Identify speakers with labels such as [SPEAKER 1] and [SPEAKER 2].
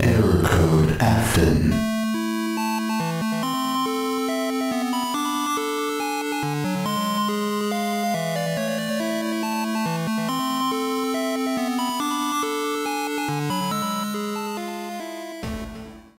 [SPEAKER 1] Error code Afton.